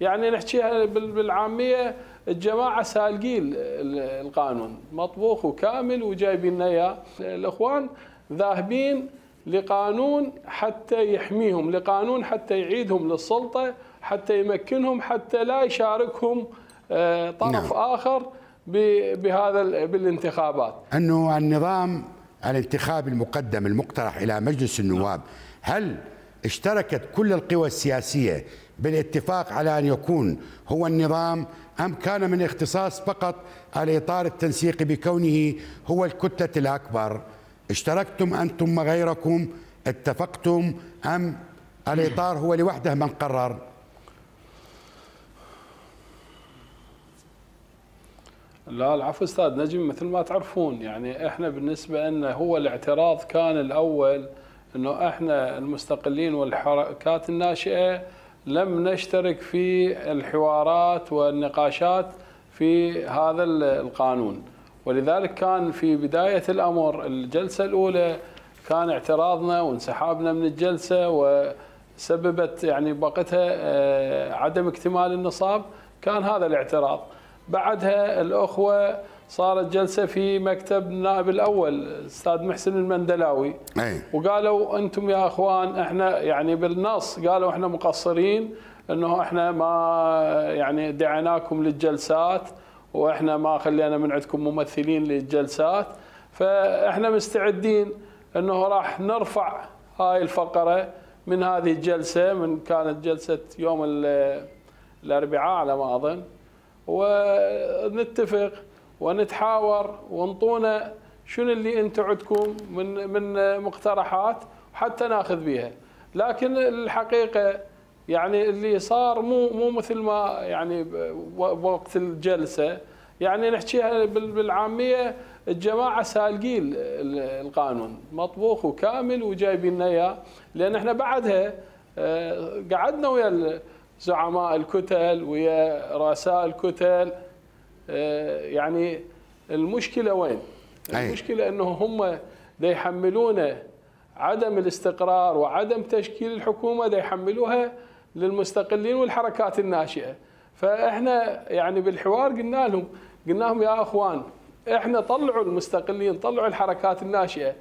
يعني نحكيها بالعامية الجماعة سالقين القانون مطبوخ وكامل وجايبين لنا إياه الإخوان ذاهبين لقانون حتى يحميهم لقانون حتى يعيدهم للسلطة حتى يمكنهم حتى لا يشاركهم آه، طرف نعم. آخر بهذا بالانتخابات أنه النظام الانتخابي المقدم المقترح إلى مجلس النواب هل اشتركت كل القوى السياسية بالاتفاق على أن يكون هو النظام أم كان من اختصاص فقط الاطار التنسيقي بكونه هو الكتلة الأكبر؟ اشتركتم أنتم وغيركم؟ اتفقتم أم الاطار هو لوحده من قرر؟ لا العفو أستاذ نجم مثل ما تعرفون يعني إحنا بالنسبة لنا هو الاعتراض كان الأول إنه إحنا المستقلين والحركات الناشئة لم نشترك في الحوارات والنقاشات في هذا القانون. ولذلك كان في بداية الأمر الجلسة الأولى كان اعتراضنا وانسحابنا من الجلسة وسببت يعني بقتها آه، عدم اكتمال النصاب. كان هذا الاعتراض. بعدها الأخوة صارت جلسة في مكتب النائب الأول أستاذ محسن المندلاوي. أي. وقالوا أنتم يا أخوان إحنا يعني بالنص قالوا إحنا مقصرين إنه إحنا ما يعني دعيناكم للجلسات وإحنا ما خلينا من عندكم ممثلين للجلسات. فإحنا مستعدين إنه راح نرفع هاي الفقرة من هذه الجلسة من كانت جلسة يوم الأربعاء على ما أظن. ونتفق ونتحاور وانطونا شنو اللي أنتم عندكم من من مقترحات حتى ناخذ بها لكن الحقيقة يعني اللي صار مو مو مثل ما يعني وقت الجلسة. يعني نحكيها بالعامية الجماعة سالقين القانون مطبوخ وكامل وجايبين لنا إياه. لأن إحنا بعدها آه، قعدنا ويا زعماء الكتل ويا رؤساء الكتل يعني المشكلة وين؟ المشكلة إنه هم دا يحملونه عدم الاستقرار وعدم تشكيل الحكومة دا يحملوها للمستقلين والحركات الناشئة. فإحنا يعني بالحوار قلنا لهم قلنا لهم يا أخوان إحنا طلعوا المستقلين طلعوا الحركات الناشئة.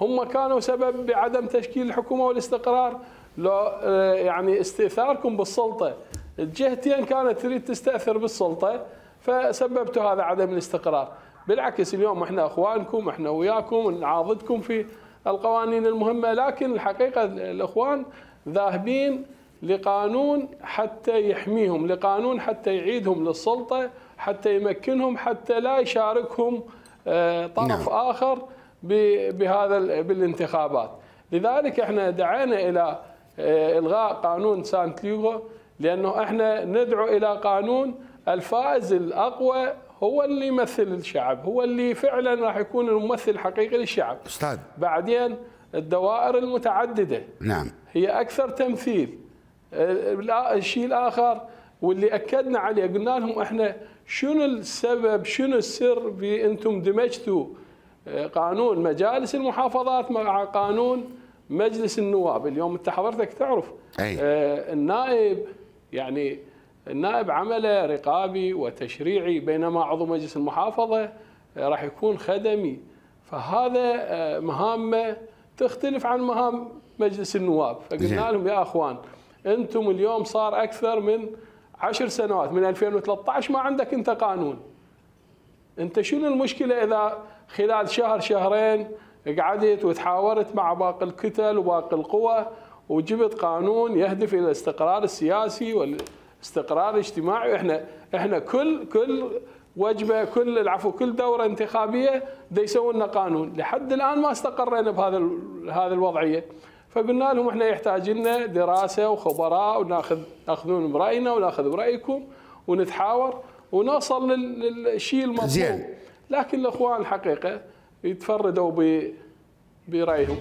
هم كانوا سبب بعدم تشكيل الحكومة والاستقرار. لو آه، يعني استئثاركم بالسلطة الجهتين كانت تريد تستأثر بالسلطة. فسببتوا هذا عدم الاستقرار بالعكس اليوم إحنا إخوانكم إحنا وياكم نعاضدكم في القوانين المهمة لكن الحقيقة الإخوان ذاهبين لقانون حتى يحميهم لقانون حتى يعيدهم للسلطة حتى يمكنهم حتى لا يشاركهم آه، طرف نعم. آخر بهذا بالانتخابات لذلك إحنا دعينا إلى آه، إلغاء قانون سانتليغو لأنه إحنا ندعو إلى قانون الفائز الأقوى هو اللي يمثل الشعب هو اللي فعلا راح يكون الممثل الحقيقي للشعب. أستاذ. بعدين الدوائر المتعددة. نعم. هي أكثر تمثيل. الشيء الآخر واللي أكدنا عليه قلنا لهم إحنا شنو السبب شنو السر في أنتم دمجتوا آه، قانون مجالس المحافظات مع قانون مجلس النواب؟ اليوم أنت حضرتك تعرف. أي. آه النائب يعني النائب عمله رقابي وتشريعي بينما عضو مجلس المحافظة آه، راح يكون خدمي. فهذا آه، مهامة تختلف عن مهام مجلس النواب. فقلنا لهم يا أخوان أنتم اليوم صار أكثر من عشر سنوات من 2013 ما عندك أنت قانون. أنت شنو المشكلة إذا خلال شهر شهرين قعدت وتحاورت مع باقي الكتل وباقي القوى وجبت قانون يهدف إلى الاستقرار السياسي والاستقرار الاجتماعي إحنا إحنا كل كل وجبة كل العفو كل دورة انتخابية دا يسوون لنا قانون. لحد الآن ما استقرينا بهذا هذه الوضعية. فقلنا لهم إحنا يحتاج لنا دراسة وخبراء وناخذ تاخذون برأينا وناخذ برأيكم ونتحاور ونوصل للشيء المطلوب. لكن الإخوان الحقيقة يتفردوا برأيهم.